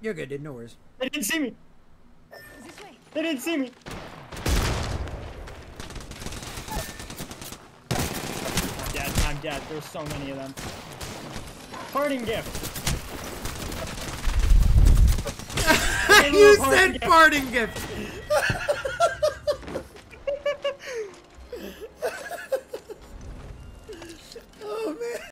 You're good, dude. No worries. They didn't see me. They didn't see me. I'm dead. I'm dead. There's so many of them. Parting gift. you parting said parting gift. gift.